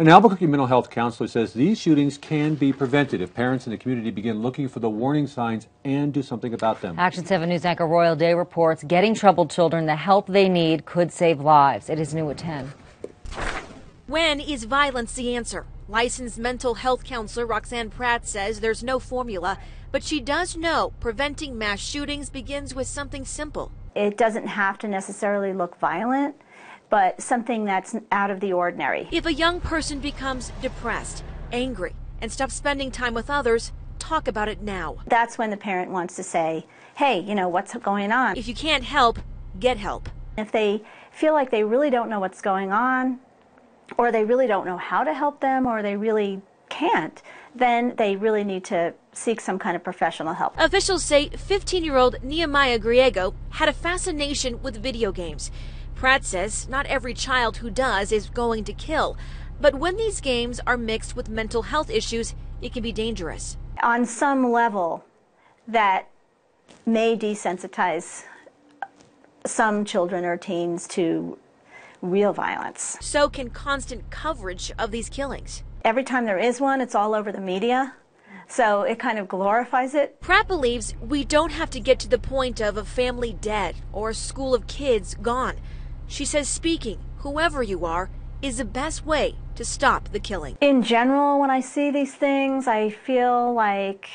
An Albuquerque mental health counselor says these shootings can be prevented if parents in the community begin looking for the warning signs and do something about them. Action 7 News anchor Royale Da reports getting troubled children the help they need could save lives. It is new at 10. When is violence the answer? Licensed mental health counselor Roxanne Pratt says there's no formula, but she does know preventing mass shootings begins with something simple. It doesn't have to necessarily look violent, but something that's out of the ordinary. If a young person becomes depressed, angry, and stops spending time with others, talk about it now. That's when the parent wants to say, hey, you know, what's going on? If you can't help, get help. If they feel like they really don't know what's going on, or they really don't know how to help them, or they really can't, then they really need to seek some kind of professional help. Officials say 15 year old Nehemiah Griego had a fascination with video games. Pratt says not every child who does is going to kill, but when these games are mixed with mental health issues, it can be dangerous. On some level, that may desensitize some children or teens to real violence. So can constant coverage of these killings. Every time there is one, it's all over the media. So it kind of glorifies it. Pratt believes we don't have to get to the point of a family dead or a school of kids gone. She says speaking, whoever you are, is the best way to stop the killing. In general, when I see these things, I feel like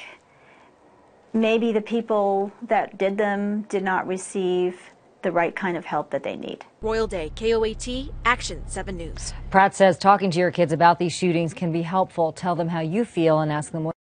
maybe the people that did them did not receive the right kind of help that they need. Royale Da, KOAT, Action 7 News. Pratt says talking to your kids about these shootings can be helpful. Tell them how you feel and ask them what